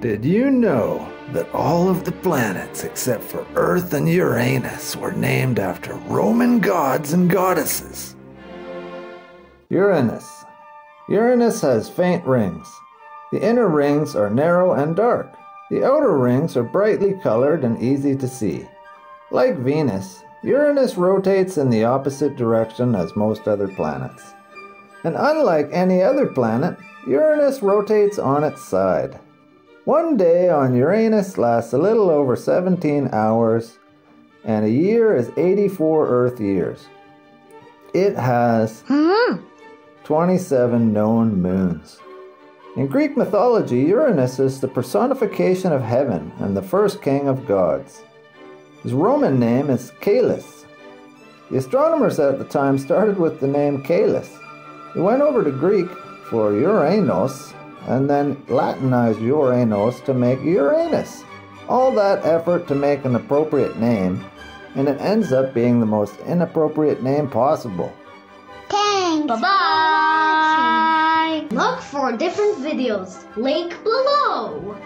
Did you know that all of the planets except for Earth and Uranus were named after Roman gods and goddesses? Uranus. Uranus has faint rings. The inner rings are narrow and dark. The outer rings are brightly colored and easy to see. Like Venus, Uranus rotates in the opposite direction as most other planets. And unlike any other planet, Uranus rotates on its side. One day on Uranus lasts a little over 17 hours, and a year is 84 Earth years. It has hmm. 27 known moons. In Greek mythology, Uranus is the personification of heaven and the first king of gods. His Roman name is Caelus. The astronomers at the time started with the name Caelus. It went over to Greek for Uranos and then Latinized Uranos to make Uranus. All that effort to make an appropriate name, and it ends up being the most inappropriate name possible. Thanks. Bye-bye. Look for different videos. Link below.